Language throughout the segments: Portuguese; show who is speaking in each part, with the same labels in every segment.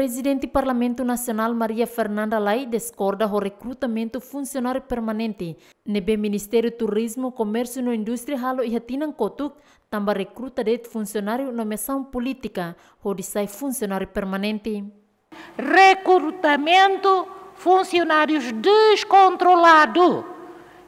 Speaker 1: Presidente do Parlamento Nacional Maria Fernanda Lai discorda do recrutamento funcionário permanente. Nebe Ministério Turismo, Comércio e Indústria halo e hatinan kotuk, também recruta de funcionário nomeação política, onde sai funcionário permanente.
Speaker 2: Recrutamento funcionários descontrolado.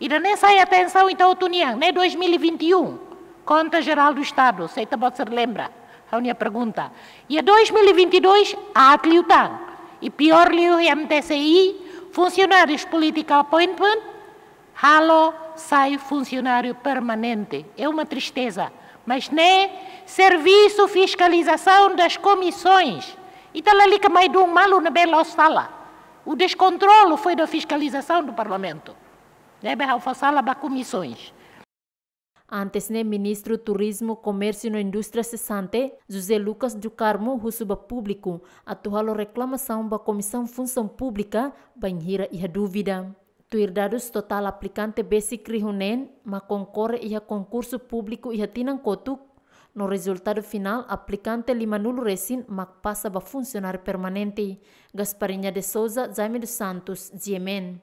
Speaker 2: E nem sai atenção então o nem 2021. Conta Geral do Estado, sei que você lembra a minha pergunta. E a 2022, há Atliutang. E pior liu MTCI, funcionários política appointment, halo sai funcionário permanente. É uma tristeza. Mas nem serviço fiscalização das comissões. E tal ali que mais de um malo na bela sala. O descontrolo foi da fiscalização do parlamento. Fazer sala para comissões.
Speaker 1: Antes, né, ministro Turismo, Comércio e Indústria cessante, José Lucas do Carmo, Rusuba Público, atual reclamação da Comissão Função Pública, banhira e a dúvida. Tuirdados total aplicante basic rihunen, ma concorre e a concurso público e a tinan kotuk, no resultado final, aplicante lima nulo resin mak passa ba funcionário permanente. Gasparinha de Souza, Jaime dos Santos, Diemen.